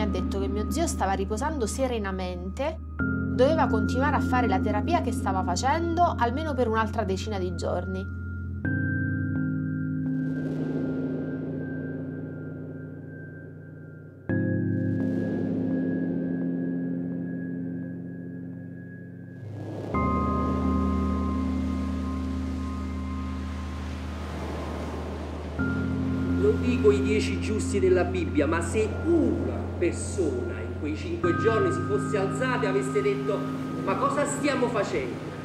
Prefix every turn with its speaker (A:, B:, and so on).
A: ha detto che mio zio stava riposando serenamente, doveva continuare a fare la terapia che stava facendo almeno per un'altra decina di giorni.
B: Dico i dieci giusti della Bibbia, ma se una persona in quei cinque giorni si fosse alzata e avesse detto ma cosa stiamo facendo?